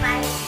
拜。